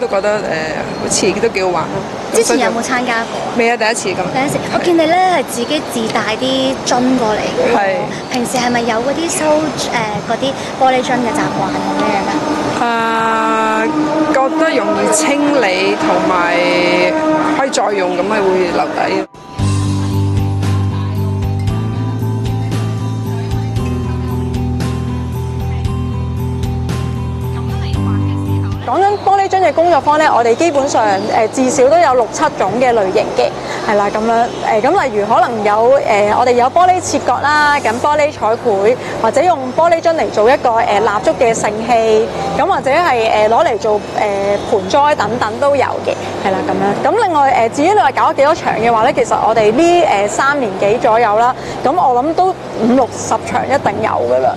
都覺得誒、好似都幾好玩咯。之前有冇參加過？未啊？第一次咁。第一次，我見你咧係自己自帶啲樽過嚟嘅喎係平時係咪有嗰啲收誒嗰啲玻璃樽嘅習慣咁樣咧？啊，覺得容易清理同埋可以再用，咁係會留底。講緊玻璃樽嘅工作坊咧，我哋基本上誒、至少都有六七種嘅類型嘅，係啦咁樣誒咁、例如可能有誒、我哋有玻璃切割啦，咁玻璃彩繪，或者用玻璃樽嚟做一個誒、呃、蠟燭嘅盛器，咁或者係誒攞嚟做誒、盆栽等等都有嘅，係啦咁樣。咁另外誒、至於你話搞咗幾多場嘅話咧，其實我哋呢誒三年幾左右啦，咁我諗都五六十場一定有噶啦。